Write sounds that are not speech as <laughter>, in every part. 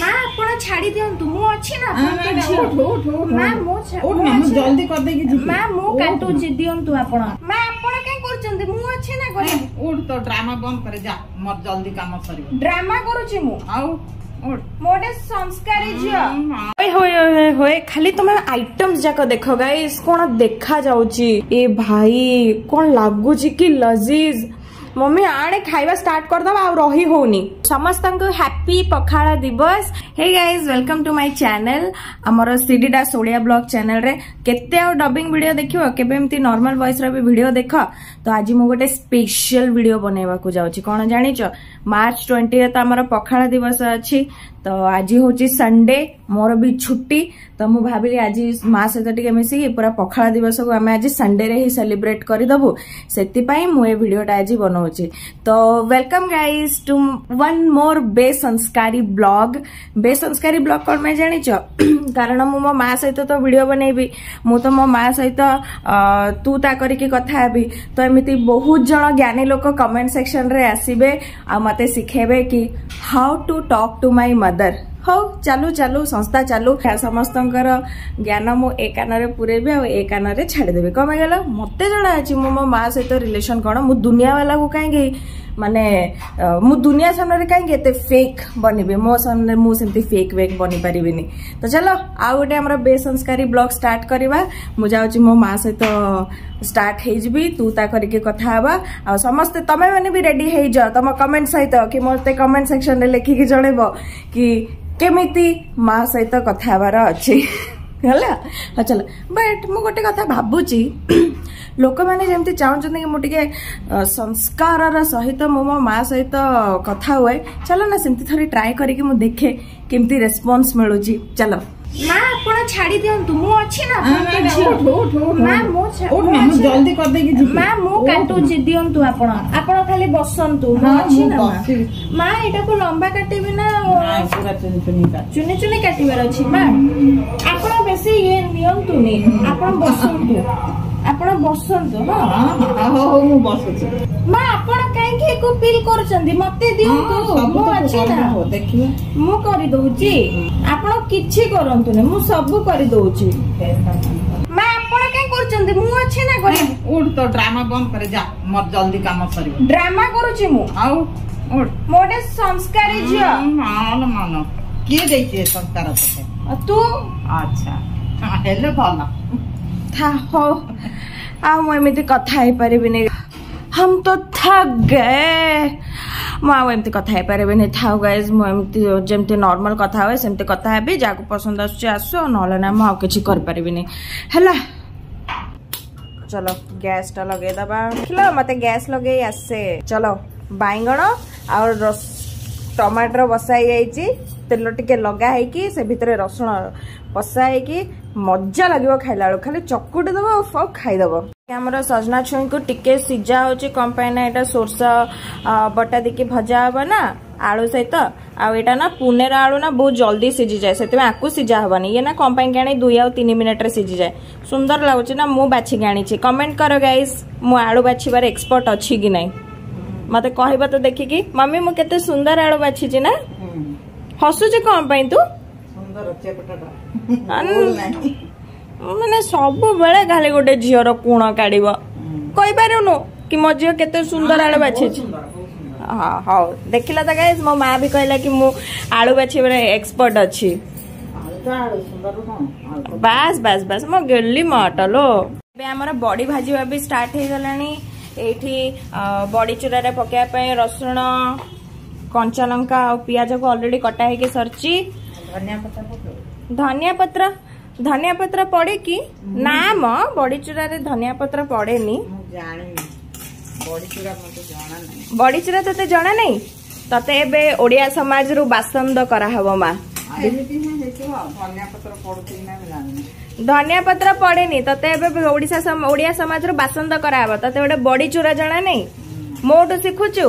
ମା ଆପଣ ଛାଡି ଦିଅନ୍ତୁ ମୁଁ ଅଛି ନା ମା ମୁଁ ଜଲ୍ଦି କରିଦେଇକି ମା ମୁଁ କାଟୁଛି ଦିଅନ୍ତୁ ଆପଣ ମା ଆପଣ କାଇଁ କରୁଛନ୍ତି ମୁଁ ଅଛି ନା କରିବି ଉଠ ତ ଡ୍ରାମା ବନ୍ଦ କରେ ଯା ମୋର ଜଲ୍ଦି କାମ ସରିବ ଡ୍ରାମା କରୁଛି ମୁଁ ଆଉ মোটে সংস্কারী ঝিও হয়ে হয়ে হয়ে খালি তোমার আইটমস যাক দেখো গাইস কোন দেখা যাচ্ছে এ ভাই কোন লাগুছি কি লজিজ ମମି ଆଣେ ଖାଇବା ଷ୍ଟାର୍ଟ କରିଦେବା ଆଉ ରହି ହଉନି ସମସ୍ତଙ୍କୁ happy Pakhala Dibasa hey guys welcome to my channel ଆମର ସିଡ଼ିଟା ସୋଳିଆ ବ୍ଲଗ୍ ଚ୍ୟାନେଲରେ କେତେ ଆଉ ଡବିଂ ଭିଡ଼ିଓ ଦେଖିବ କେବେ ଏମିତି ନର୍ମାଲ ଭଏସ୍ର ବି ଭିଡ଼ିଓ ଦେଖ ତ ଆଜି ମୁଁ ଗୋଟେ ସ୍ପେଶିଆଲ ଭିଡ଼ିଓ ବନେଇବାକୁ ଯାଉଛି କ'ଣ ଜାଣିଛ ମାର୍ଚ୍ଚ ଟ୍ୱେଣ୍ଟିରେ ତ ଆମର ପଖାଳ ଦିବସ ଅଛି ତ ଆଜି ହେଉଛି ସଣ୍ଡେ ମୋର ବି ଛୁଟି ତ ମୁଁ ଭାବିଲି ଆଜି ମା ସହିତ ଟିକେ ମିଶିକି ପୁରା ପଖାଳ ଦିବସକୁ ଆମେ ଆଜି ସଣ୍ଡେରେ ହିଁ ସେଲିବ୍ରେଟ୍ କରିଦେବୁ ସେଥିପାଇଁ ମୁଁ ଏ ଭିଡ଼ିଓଟା ଆଜି ବନଉଛି ତ ୱେଲକମ୍ ଗାଇଜ୍ ଟୁ ୱାନ୍ ମୋର ବେ ସଂସ୍କାରୀ ବ୍ଲଗ ବେ ସଂସ୍କାରୀ ବ୍ଲଗ କ'ଣ ପାଇଁ ଜାଣିଛ କାରଣ ମୁଁ ମୋ ମା ସହିତ ତ ଭିଡ଼ିଓ ବନେଇବି ମୁଁ ତ ମୋ ମା ସହିତ ତୁ ତା କରିକି କଥା ହେବି ତ ଏମିତି ବହୁତ ଜଣ ଜ୍ଞାନୀ ଲୋକ କମେଣ୍ଟ ସେକ୍ସନରେ ଆସିବେ ଆଉ ମୋତେ ଶିଖେଇବେ କି how to talk to my mother how चलु चलु संस्था चलु समस्त ज्ञान मुझे कान में पूरेबी आ कान में छाड़देवि कम गल मत जना मो माँ सहित रिलेसन कौन मु दुनिया वाला को कहीं मानने मु दुनिया सामने कहीं फेक बनबी मो सामने मुझे फेक वेक बनी पारि तो चलो आउ गए बेसंस्कारी ब्लग स्टार्ट करवा मुझे मो माँ सहित स्टार्ट तू ता कर समस्ते तुम्हें भी रेडी तुम कमेंट सहित कि मत कमेंट सेक्शन में लिखिक जनब कि କେମିତି ମା ସହିତ କଥା ହେବାର ଅଛି ହେଲା ହଁ ଚାଲ ବଟ୍ ମୁଁ ଗୋଟେ କଥା ଭାବୁଛି ଲୋକମାନେ ଯେମିତି ଚାହୁଁଛନ୍ତି କି ମୁଁ ଟିକେ ସଂସ୍କାରର ସହିତ ମୁଁ ମୋ ମା ସହିତ କଥା ହୁଏ ଚାଲ ନା ସେମିତି ଥରେ ଟ୍ରାଏ କରିକି ମୁଁ ଦେଖେ କେମିତି ରେସ୍ପନ୍ସ ମିଳୁଛି ଚାଲ ମା ଆପଣ ଛାଡି ଦିଅନ୍ତୁ ମୁଁ ଅଛି ନା ମା ମୁଁ ଜଲ୍ଦି କରିଦେଇକି ମା ମୁଁ କାଟୁଛି ଦିଅନ୍ତୁ ଆପଣ ଆପଣ ଖାଲି ବସନ୍ତୁ ମୁଁ ଅଛି ନା ମା ଏଟାକୁ ଲମ୍ବା କାଟିବି ନା ଚୁନି ଚୁନି କାଟିବାର ଅଛି ମା ଆପଣ ବେଶୀ ଇଏ ନିଅନ୍ତୁନି ଆପଣ ବସନ୍ତୁ ଆପଣ ବସନ୍ତୁ ହଉ ମୁଁ ବସୁଛି ମା ଆପଣ କାହିଁକି ଏକୁ ଫିଲ୍ କରୁଛନ୍ତି ମତେ ଦିଅନ୍ତୁ ମୁଁ ଅଛି ନା ଦେଖିବା ମୁଁ କରିଦଉଛି ଆପଣ କିଛି କରନ୍ତୁନି ମୁଁ ସବୁ କରିଦଉଛି ମା ଆପଣ କାଇଁ କରୁଛନ୍ତି ମୁଁ ଅଛି ନା କରିବି ଉଠ ତ ଡ୍ରାମା ବନ୍ଦ କରେ ଯା ମୋର ଜଲ୍ଦି କାମ ସରିବ ଡ୍ରାମା କରୁଛି ମୁଁ ଆଉ ଉଠ ମୁଁ ଗୋଟେ ସଂସ୍କାରୀ ଝିଅ ମାନ ମାନ କିଏ ଦେଇଛି ସଂସ୍କାର ତତେ ତୁ ଆଚ୍ଛା ହେଲେ ଭଲ कथा हो आम कथापर हम तो थक गए मुझे कथा पारे था गैज मुझे नर्माल कथा हुए सेमती कथा हे जहाँ पसंद आस आस ना मुझे करें चलो गैस टा लगे दबा मत गैस लगे आसे चलो बैगण आ टमाटर बसाई जाइए तेल टिके लगा है कि से भितर रसुण बसाई ମଜା ଲାଗିବ ଖାଇଲା ବେଳକୁ ଖାଲି ଚକୁଟି ଦେବ ଆଉ ଖାଇଦେବ ଆମର ସଜନା ଛୁଇଁକୁ ଟିକେ ସିଝା ହେଉଛି କ'ଣ ପାଇଁ ନା ଏଇଟା ସୋରିଷ ବଟା ଦେଇକି ଭଜା ହବ ନା ଆଳୁ ସହିତ ଆଉ ଏଇଟା ନା ପୁନେର ଆଳୁ ନା ବହୁତ ଜଲ୍ଦି ସିଝିଯାଏ ସେଥିପାଇଁ ଆକୁ ସିଝା ହବନି ଇଏ ନା କ'ଣ ପାଇଁକି ଆଣି ଦୁଇ ଆଉ ତିନି ମିନିଟ୍ରେ ସିଝିଯାଏ ସୁନ୍ଦର ଲାଗୁଛି ନା ମୁଁ ବାଛିକି ଆଣିଛି କମେଣ୍ଟ କର ଗାଇସ୍ ମୁଁ ଆଳୁ ବାଛିବାରେ ଏକ୍ସପର୍ଟ ଅଛି କି ନାହିଁ ମୋତେ କହିବ ତ ଦେଖିକି ମମ୍ମି ମୁଁ କେତେ ସୁନ୍ଦର ଆଳୁ ବାଛିଛି ନା ହସୁଛି କ'ଣ ପାଇଁ ତୁ ମାନେ ସବୁବେଳେ ଖାଲି ଗୋଟେ ଝିଅର କୁଣ କାଢିବ କହିପାରୁନୁ କି ମୋ ଝିଅ କେତେ ସୁନ୍ଦର ଆଳୁ ବାଛିଛି ହଁ ହଉ ଦେଖିଲା ତ ଗାଇସ୍ ମୋ ମା ବି କହିଲା କି ମୁଁ ଆଳୁ ବାଛିବାରେ ଏକ୍ସପର୍ଟ ଅଛି ବାସ୍ ବାସ୍ ବାସ୍ ମୋ ଗେଲି ମଟଲୋ ଏବେ ଆମର ବଡି ଭାଜିବା ବି ଷ୍ଟାର୍ଟ ହେଇଗଲାଣି ଏଇଠି ବଡି ଚୂରାରେ ପକେଇବା ପାଇଁ ରସୁଣ କଞ୍ଚା ଲଙ୍କା ଆଉ ପିଆଜକୁ ଅଲରେଡି କଟା ହେଇକି ସରିଛି ଧନିଆ ପତ୍ର ଧନିଆ ପତ୍ର ପଡେ କି ନା ମ ବଡିଚୁରାରେ ଧନିଆ ପତ୍ର ପଡେନି ବଡିଚୁରା ତତେ ଜଣା ନାହିଁ ତତେ ଏବେ ଓଡିଆ ସମାଜରୁ ବାସନ୍ଦ କରାହବ ମା ଧନିଆ ପତ୍ର ପଡେନି ତତେ ଏବେ ଓଡିଶା ଓଡିଆ ସମାଜରୁ ବାସନ୍ଦ କରାହବ ତତେ ଗୋଟେ ବଡିଚୁରା ଜଣା ନାହିଁ ମୋଠୁ ଶିଖୁଛୁ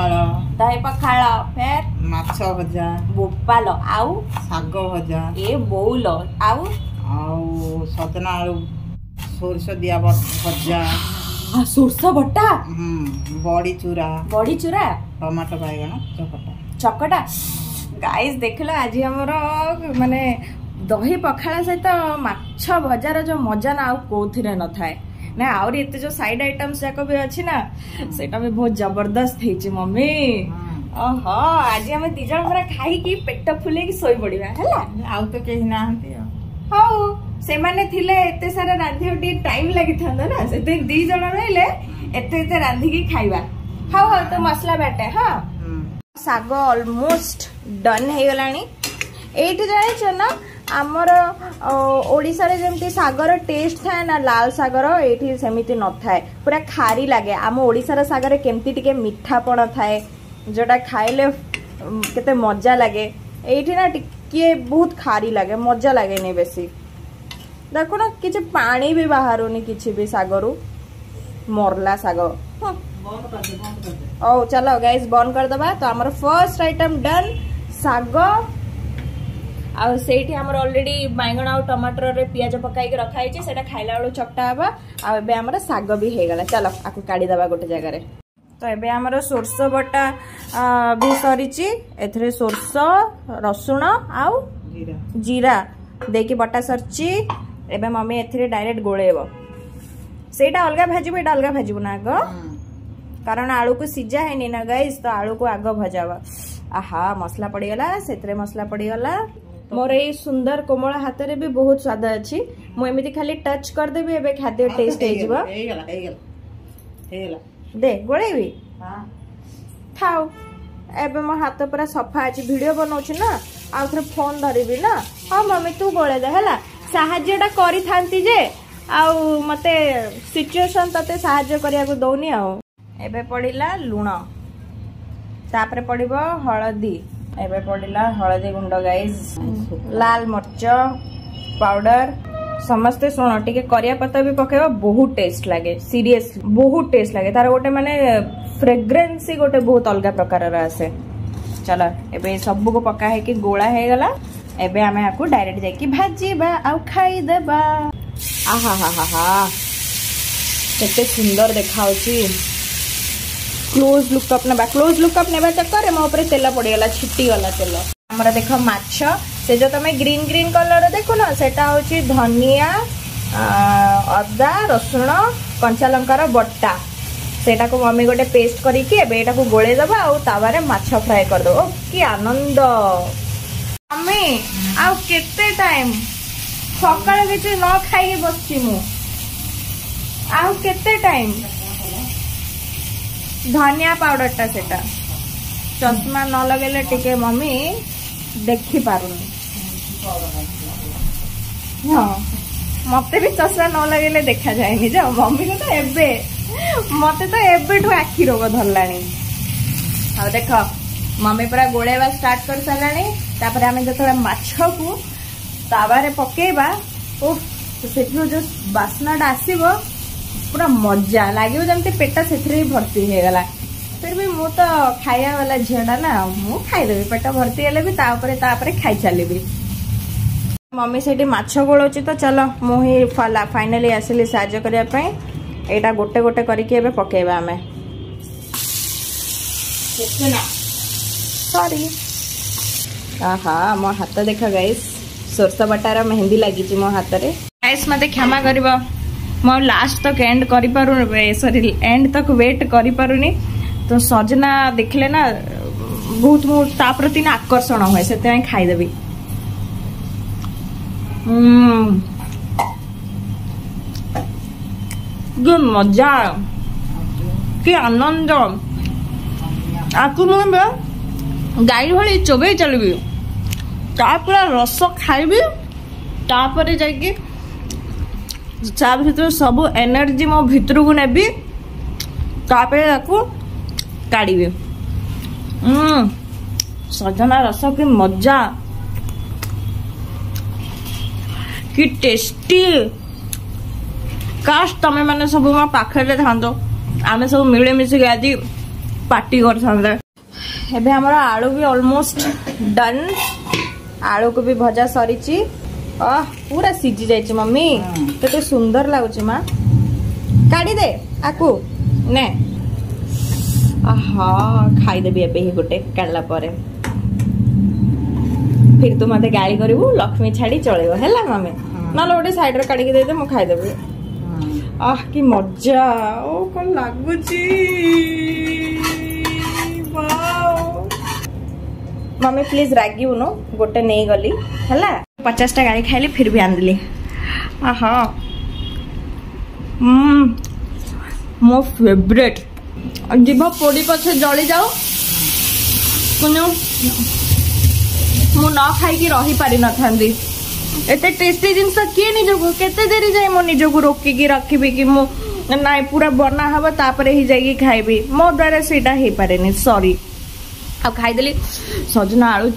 ପଖାଳ ଦହି ପଖାଳ ଫେର୍ ମାଛ ଭଜା ଗୋପାଳ ଆଉ ଶାଗ ଭଜା ଏ ବଉଲ ଆଉ ଆଉ ସଜନା ଆଳୁ ସୋରିଷ ଦିଆ ଭଜା ସୋରିଷ ବଟା ବଡ଼ି ଚୁରା ବଡ଼ି ଚୁରା ଟମାଟୋ ବାଇଗଣ ଚକଟା ଚକଟା ଗାଇସ୍ ଦେଖିଲ ଆଜି ଆମର ମାନେ ଦହି ପଖାଳ ସହିତ ମାଛ ଭଜାର ଯେଉଁ ମଜା ନା ଆଉ କେଉଁଥିରେ ନଥାଏ ना आते जो सैड आइटम जाक भी अच्छे ना से बहुत जबरदस्त है मम्मी आज आम दिज पूरा खाई पेट फुले पड़ा सारा रांधी टाइम लगी था ना से दीज रही रांधिक खावा हाउ हाउ तो मसला बाटे हाँ शोस्ट डन हो जाए ଆମର ଓଡ଼ିଶାରେ ଯେମିତି ଶାଗର ଟେଷ୍ଟ ଥାଏ ନା ଲାଲ ଶାଗର ଏଇଠି ସେମିତି ନଥାଏ ପୁରା ଖାରି ଲାଗେ ଆମ ଓଡ଼ିଶାର ଶାଗରେ କେମିତି ଟିକେ ମିଠାପଣ ଥାଏ ଯେଉଁଟା ଖାଇଲେ କେତେ ମଜା ଲାଗେ ଏଇଠି ନା ଟିକିଏ ବହୁତ ଖାରି ଲାଗେ ମଜା ଲାଗେନି ବେଶୀ ଦେଖୁନ କିଛି ପାଣି ବି ବାହାରୁନି କିଛି ବି ଶାଗରୁ ମରଲା ଶାଗ ହଉ ଚାଲ ଗାଇସ୍ ବନ୍ଦ କରିଦେବା ତ ଆମର ଫର୍ଷ୍ଟ ଆଇଟମ୍ ଡନ୍ ଶାଗ आईटी आमर अलरेडी बैगण आ टमाटर रियाज पकाई रखाई है खाला बेलू चपटा हाँ आम शाग भी होगा चल आपको काढ़ीदे गोटे जगार तो ये आम सोरस बटा भी सरी एस रसुण आ जीरा देकी बटा सर एवं मम्मी एथेरे डायरेक्ट गोल से अलग भाजबू ये अलग भाजबू ना आग कारण आलू को सीझा है गई तो आलू को आग भजा आहा मसला पड़गला से मसला पड़गला ମୋର ଏଇ ସୁନ୍ଦର କୋମଳ ହାତରେ ବି ବହୁତ ସ୍ୱାଦ ଅଛି ମୁଁ ଏମିତି ଖାଲି ଟଚ୍ କରିଦେବି ଏବେ ଖାଦ୍ୟ ଟେଷ୍ଟ ହେଇଯିବ ଦେ ଗୋଳେଇବି ଥାଉ ଏବେ ମୋ ହାତ ପୁରା ସଫା ଅଛି ଭିଡ଼ିଓ ବନଉଛି ନା ଆଉ ଥରେ ଫୋନ୍ ଧରିବି ନା ହଁ ମମି ତୁ ଗୋଳେଇଦେ ହେଲା ସାହାଯ୍ୟଟା କରିଥାନ୍ତି ଯେ ଆଉ ମୋତେ ସିଚୁଏସନ୍ ତତେ ସାହାଯ୍ୟ କରିବାକୁ ଦେଉନି ଆଉ ଏବେ ପଡ଼ିଲା ଲୁଣ ତାପରେ ପଡ଼ିବ ହଳଦୀ एवं पड़ा हलदी गुंड गाइज लाल मर्च पाउडर ସମସ୍ତେ ଶୁଣ ଟିକେ କରିବା ପତ୍ର ବି ପକେଇବ ବହୁତ ଟେଷ୍ଟ ଲାଗେ ସିରିୟସଲି ବହୁତ ଟେଷ୍ଟ ଲାଗେ ତାର ଗୋଟେ ମାନେ ଫ୍ରେଗ୍ରେନ୍ସି ଗୋଟେ ବହୁତ ଅଲଗା ପ୍ରକାରର ଆସେ ଚାଲ ଏବେ ସବୁକୁ ପକା ହେଇକି ଗୋଳା ହେଇଗଲା ଏବେ ଆମେ ଆକୁ ଡାଇରେକ୍ଟ ଯାଇକି ଭାଜିବା ଆଉ ଖାଇଦେବା ଆହା ହା ହା ହା କେତେ ସୁନ୍ଦର ଦେଖାହଉଛି କ୍ଲୋଜ୍ ଲୁକ୍ଅପ୍ ନେବା କ୍ଲୋଜ୍ ଲୁକ୍ଅପ୍ ନେବା ଚକରେ ମୋ ଉପରେ ତେଲ ପଡ଼ିଗଲା ଛିଟିଗଲା ତେଲ ଆମର ଦେଖ ମାଛ ସେ ଯେଉଁ ତମେ ଗ୍ରୀନ୍ ଗ୍ରୀନ୍ କଲର୍ ଦେଖୁନ ସେଟା ହେଉଛି ଧନିଆ ଅଦା ରସୁଣ କଞ୍ଚା ଲଙ୍କାର ବଟା ସେଇଟାକୁ ମମି ଗୋଟେ ପେଷ୍ଟ କରିକି ଏବେ ଏଇଟାକୁ ଗୋଳେଇ ଦେବା ଆଉ ତାୱାରେ ମାଛ ଫ୍ରାଏ କରିଦେବ ଓ କି ଆନନ୍ଦ ଆମେ ଆଉ କେତେ ଟାଇମ୍ ସକାଳେ କିଛି ନ ଖାଇକି ବସିଛି ମୁଁ ଆଉ କେତେ ଟାଇମ୍ ধনিয়া পাউডরটা সেটা চশমা ন লগাইলে টিকে মম্মি দেখি পারুনি হ্যাঁ মতে বি চশমা ন লগাইলে দেখা যায়নি যা মম্মিকে তো এবে মতে তো এবেঠু আখি রোগ ধরলানি ଆଉ ଦେଖ ମମି ପୁରା ଗୋଳେଇବା ଷ୍ଟାର୍ଟ କରିସାରିଲାଣି ତାପରେ ଆମେ ଯେତେବେଳେ ମାଛକୁ ତାୱାରେ ପକେଇବା ଓ ସେଥିରୁ ଯୋଉ ବାସ୍ନାଟା ଆସିବ पूरा मजा लगे जमी पेट से भर्ती हो गला फिर भी मु तो खाया वाला झीटा ना मुदेवी पेट भर्ती हेले भी खाई मम्मी से गोलाउे तो चलो मुझे फाइनाली आसली साइटा गोटे गोटे कर मो हाथ देख गाइस सोरस बटार मेहंदी लगी मो हाथ में गाइस मत क्षमा कर ମୁଁ ଆଉ ଲାଷ୍ଟ ତକ ଏଣ୍ଡ କରିପାରୁ ସରି ଏଣ୍ଡ ତକ ୱେଟ୍ କରିପାରୁନି ତ ସଜନା ଦେଖିଲେ ନା ବହୁତ ମୁଁ ତା ପ୍ରତି ନା ଆକର୍ଷଣ ହୁଏ ସେଥିପାଇଁ ଖାଇଦେବି କି ମଜା କି ଆନନ୍ଦ ଆକୁ ମୁଁ ଏବେ ଗାଈ ଭଳି ଚୋବେଇ ଚାଲିବି ତାପରେ ରସ ଖାଇବି ତାପରେ ଯାଇକି चा सब एनर्जी मो भर को नेबी ताप काढ़ सजना रस कि मजा कि टेस्टी काश तमें मैंने सब मो पाखे था आम सब मिलमिशिक आज पार्टी कर आलू भी अलमोस्ट डन आलू को भी भजा सरी আহ পুরা সিজি যাইছে মম্মি কেতে সুন্দর লাগুছে মা কাড়ি দে আকু নে আহা খাইদেবি এবে হি গোটে কাড়লা পরে ফির তু মতে গালি করিবু লক্ষ্মী ছাড়ি চলিব হেলা মামে নলে গোটে সাইডরে কাড়িকি দেইদে মু খাইদেবি আহ কি মজা ও কোন লাগুছি मम्मी प्लीज रागि नु गोटे नहीं गली है पचासटा गाड़ी खाइले फिर भी आनली हम्म। मो फेवरेट जीव पोड़ी पचे जली जाओ मु न खाई रही पार एत टेस्टी जिनस किए निजू केरी जाए मुझक रोक रखी कि मुझे ना पूरा बना हाँ तापर ही जाइ खाइबी मो द्वारा सेटा हो पारे सरी आ आईदेली सजना आलु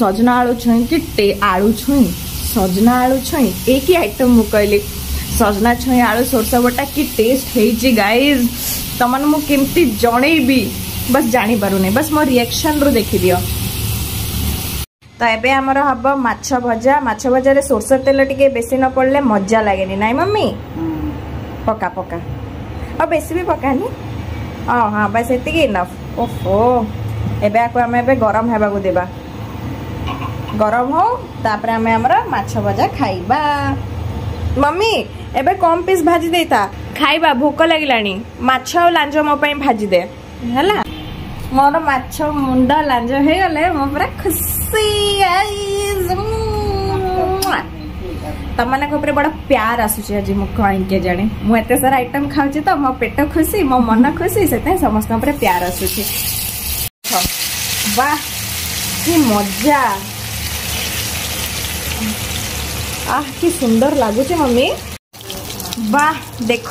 सजना आलु छुई कि आलु छुई सजना आलु छुई एक ही आइटम मुझे कहली सजना छुई आलु सोरस बटा कि टेस्ट हो गाइज तमन मुमती जनईबि बस जानी जापरूनी बस मो रिएक्शन रु देखी दियो तो ये आमर हम मजा भजार सोरस तेल टी बे न पड़े मजा लगे ना मम्मी पका पका बेस भी पकानी हाँ हाँ बस ये इनफ ओहो ଏବେ ଆକୁ ଆମେ ଏବେ ଗରମ ହେବାକୁ ଦେବା ଗରମ ହଉ ତାପରେ ଆମେ ଆମର ମାଛ ଭଜା ଖାଇବା ମମି ଏବେ କମ୍ ପିସ୍ ଭାଜି ଦେଇଥା ଖାଇବା ଭୋକ ଲାଗିଲାଣି ମାଛ ଆଉ ଲାଞ୍ଜ ମୋ ପାଇଁ ଭାଜି ଦେ ହେଲା ମୋର ମାଛ ମୁଣ୍ଡ ଲାଞ୍ଜ ହେଇଗଲେ ମୁଁ ପୁରା ଖୁସି ତମମାନଙ୍କ ଉପରେ ବଡ଼ ପ୍ୟାର ଆସୁଛି ଆଜି ମୁଁ କ'ଣ କେଜାଣି ମୁଁ ଏତେ ସାରା ଆଇଟମ୍ ଖାଉଛି ତ ମୋ ପେଟ ଖୁସି ମୋ ମନ ଖୁସି ସେଥିପାଇଁ ସମସ୍ତଙ୍କ ଉପରେ ପ୍ୟାର ଆସୁଛି বাবা কি মজা আহ কি সুন্দর লাগুছে মমি বাহ দেখ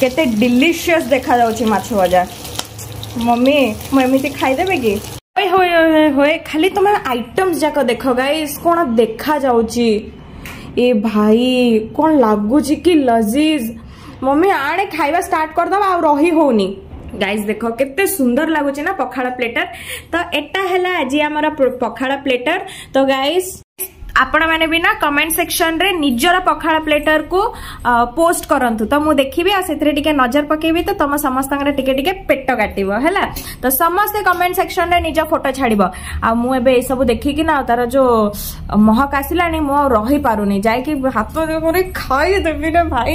কেতে ডিলিশিয়াস দেখা যাচ্ছে মাছ ভজা মমি মু এমিতি খাইদেবে কি খালি তোমার আইটমস যাক দেখ গাইস কোন দেখা যাচ্ছে এ ভাই কোন লাগুছে কি লজিজ মমি আড়ে খাইবা স্টার্ট করদবা আর রহি হোনি গাইজ দেখ কেতে সুন্দর লাগুছে না পখাড় প্লেটর তো এটা হেলা আজি আমার পখাড় প্লেটর তো গাইজ ଆପଣ ମାନେ ବି ନା କମେଣ୍ଟ ସେକ୍ସନରେ ନିଜର ପଖାଳ ପ୍ଲେଟରକୁ ପୋଷ୍ଟ କରନ୍ତୁ ତ ମୁଁ ଦେଖିବି ଆଉ ସେଥିରେ ଟିକେ ନଜର ପକେଇବି ତ ତମ ସମସ୍ତଙ୍କର ଟିକେ ଟିକେ ପେଟ କାଟିବ ହେଲା ତ ସମସ୍ତେ କମେଣ୍ଟ ସେକ୍ସନରେ ନିଜ ଫଟୋ ଛାଡ଼ିବ ଆଉ ମୁଁ ଏବେ ଏସବୁ ଦେଖିକି ନା ତାର ଯୋଉ ମହକ ଆସିଲାଣି ମୁଁ ଆଉ ରହିପାରୁନି ଯାଇକି ହାତ କରି ଖାଇଦେବି ରେ ଭାଇ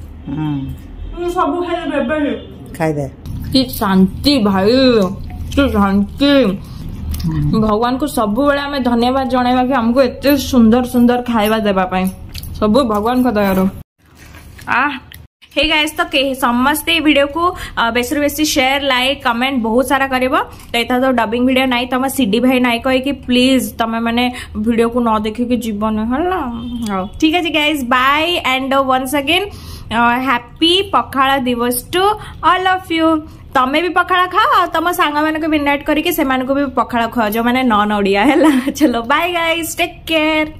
ସବୁ ଖାଇଦେବେ ଏବେ ଖାଇଦେ କି ଶାନ୍ତି ଭାଇ କି ଶାନ୍ତି ଭଗବାନଙ୍କୁ ସବୁବେଳେ ଆମେ ଧନ୍ୟବାଦ ଜଣାଇବା କି ଆମକୁ ଏତେ ସୁନ୍ଦର ସୁନ୍ଦର ଖାଇବା ଦେବା ପାଇଁ ସବୁ ଭଗବାନଙ୍କ ଦୟାରୁ ଆ हे गायस तो समस्ते भिड को बेस रु बेस सेयार लाइक कमेंट बहुत सारा कर तो डबिंग तो तो भिड ना तुम सीडी भाई ना कह कि प्लीज तुम मैंने भिडियो को न देखिक जीवन है ठीक अच्छे guys bye and once again happy पखा दिवस टू ऑल ऑफ यू तमे भी पखाड़ खाओ तुम सांग इनवैट करके पखाड़ खाओ जो मैंने नन ओडिया है <laughs> चलो बाय गाइस टेक केयर